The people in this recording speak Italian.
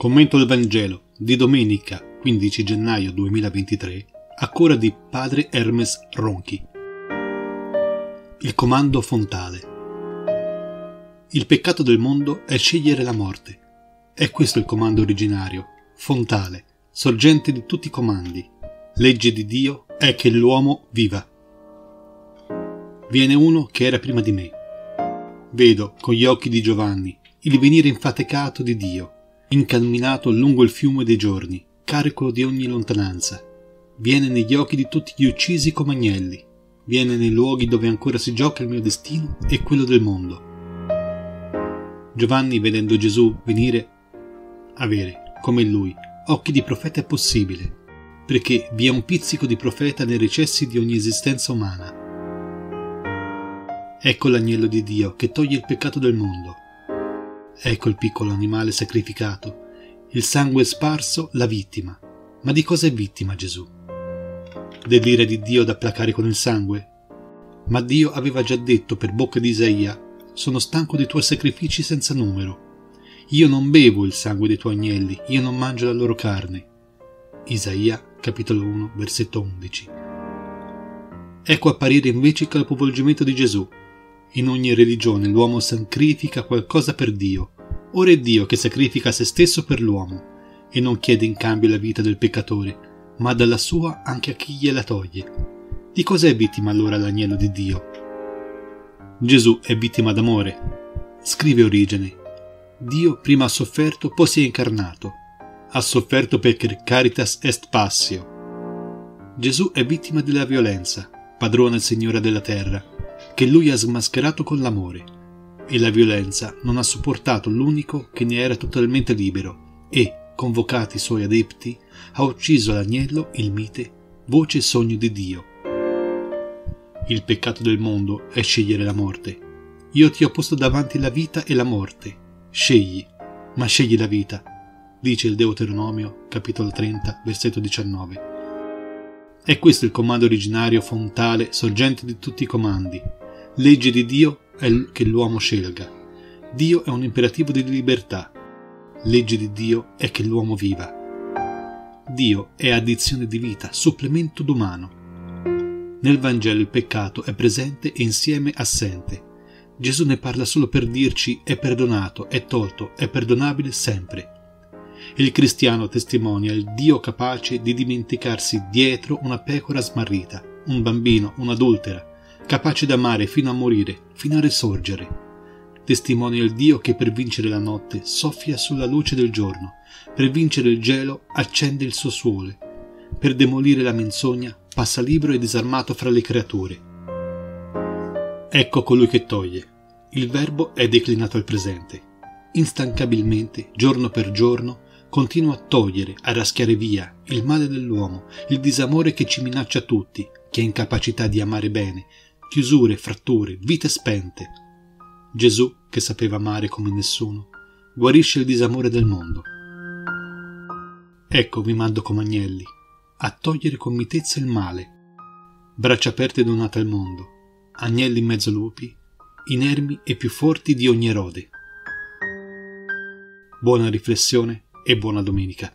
Commento del Vangelo di domenica 15 gennaio 2023 a cura di padre Hermes Ronchi. Il comando fontale. Il peccato del mondo è scegliere la morte. È questo il comando originario, fontale, sorgente di tutti i comandi. Legge di Dio è che l'uomo viva. Viene uno che era prima di me. Vedo con gli occhi di Giovanni il venire infaticato di Dio incamminato lungo il fiume dei giorni, carico di ogni lontananza. Viene negli occhi di tutti gli uccisi come agnelli, viene nei luoghi dove ancora si gioca il mio destino e quello del mondo. Giovanni, vedendo Gesù venire, avere, come lui, occhi di profeta è possibile, perché vi è un pizzico di profeta nei recessi di ogni esistenza umana. Ecco l'agnello di Dio che toglie il peccato del mondo. Ecco il piccolo animale sacrificato, il sangue sparso, la vittima. Ma di cosa è vittima Gesù? Dell'ira di Dio da placare con il sangue? Ma Dio aveva già detto per bocca di Isaia, sono stanco dei tuoi sacrifici senza numero. Io non bevo il sangue dei tuoi agnelli, io non mangio la loro carne. Isaia, capitolo 1, versetto 11. Ecco apparire invece il capovolgimento di Gesù, in ogni religione l'uomo sacrifica qualcosa per Dio. Ora è Dio che sacrifica se stesso per l'uomo e non chiede in cambio la vita del peccatore, ma dalla sua anche a chi gliela toglie. Di cosa è vittima allora l'agnello di Dio? Gesù è vittima d'amore. Scrive Origene. Dio prima ha sofferto, poi si è incarnato. Ha sofferto perché caritas est passio. Gesù è vittima della violenza, padrona e signora della terra che lui ha smascherato con l'amore, e la violenza non ha sopportato l'unico che ne era totalmente libero e, convocati i suoi adepti, ha ucciso l'agnello, il mite, voce e sogno di Dio. Il peccato del mondo è scegliere la morte. Io ti ho posto davanti la vita e la morte. Scegli, ma scegli la vita, dice il Deuteronomio, capitolo 30, versetto 19. È questo il comando originario fontale, sorgente di tutti i comandi, Legge di Dio è che l'uomo scelga. Dio è un imperativo di libertà. Legge di Dio è che l'uomo viva. Dio è addizione di vita, supplemento d'umano. Nel Vangelo il peccato è presente e insieme assente. Gesù ne parla solo per dirci è perdonato, è tolto, è perdonabile sempre. Il cristiano testimonia il Dio capace di dimenticarsi dietro una pecora smarrita, un bambino, un'adultera, capace d'amare fino a morire, fino a risorgere. Testimonia il Dio che per vincere la notte soffia sulla luce del giorno, per vincere il gelo accende il suo suole, per demolire la menzogna passa libero e disarmato fra le creature. Ecco colui che toglie. Il verbo è declinato al presente. Instancabilmente, giorno per giorno, continua a togliere, a raschiare via il male dell'uomo, il disamore che ci minaccia tutti, che è incapacità di amare bene, chiusure, fratture, vite spente. Gesù, che sapeva amare come nessuno, guarisce il disamore del mondo. Ecco vi mando come agnelli, a togliere con mitezza il male. Braccia aperte donate al mondo, agnelli in mezzo lupi, inermi e più forti di ogni erode. Buona riflessione e buona domenica.